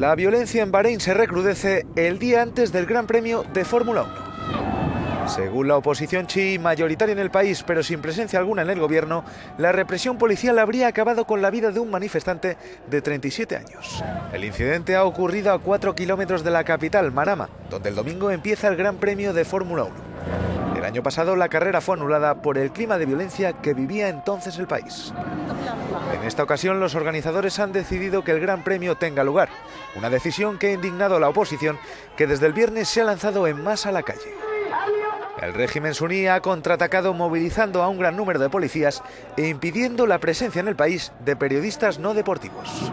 La violencia en Bahrein se recrudece el día antes del Gran Premio de Fórmula 1. Según la oposición chií, mayoritaria en el país, pero sin presencia alguna en el gobierno, la represión policial habría acabado con la vida de un manifestante de 37 años. El incidente ha ocurrido a 4 kilómetros de la capital, Manama, donde el domingo empieza el Gran Premio de Fórmula 1. Año pasado la carrera fue anulada por el clima de violencia que vivía entonces el país. En esta ocasión los organizadores han decidido que el Gran Premio tenga lugar, una decisión que ha indignado a la oposición que desde el viernes se ha lanzado en masa a la calle. El régimen suní ha contraatacado movilizando a un gran número de policías e impidiendo la presencia en el país de periodistas no deportivos.